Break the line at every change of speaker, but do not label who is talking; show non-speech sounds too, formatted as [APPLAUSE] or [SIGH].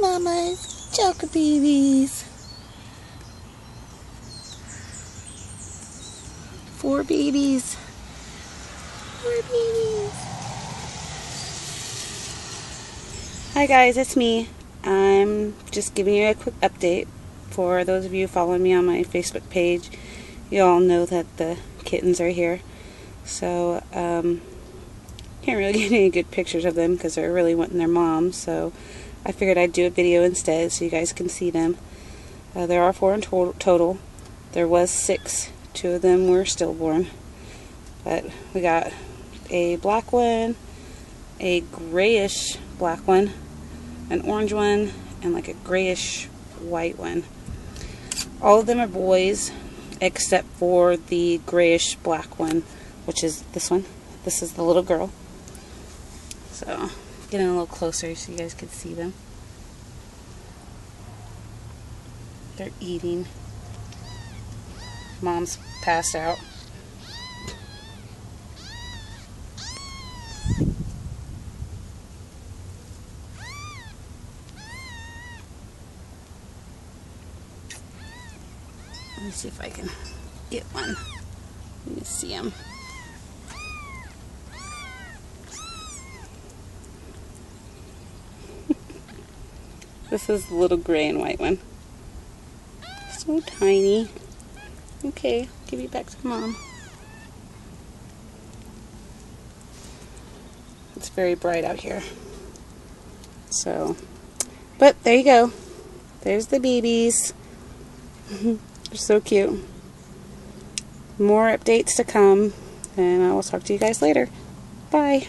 mamas. Chaka babies. Four babies. Four babies. Hi guys, it's me. I'm just giving you a quick update. For those of you following me on my Facebook page, you all know that the kittens are here. So, um, can't really [LAUGHS] get any good pictures of them because they're really wanting their mom. So, I figured I'd do a video instead so you guys can see them. Uh, there are four in to total. There was six. Two of them were stillborn. But we got a black one, a grayish black one, an orange one, and like a grayish white one. All of them are boys except for the grayish black one, which is this one. This is the little girl. So, getting a little closer so you guys can see them. They're eating. Mom's passed out. Let me see if I can get one. Let me see him. This is the little gray and white one. So tiny. Okay, give you back to mom. It's very bright out here. So, but there you go. There's the babies. [LAUGHS] They're so cute. More updates to come, and I will talk to you guys later. Bye.